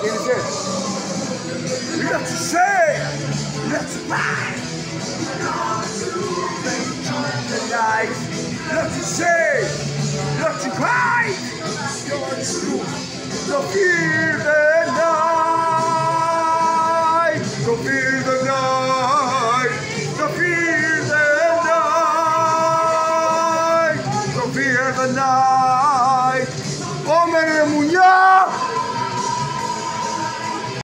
Let's say, let's ride. Tonight, let's say, let's cry. Don't fear the night. Don't fear the night. Don't fear the night. Don't fear the night.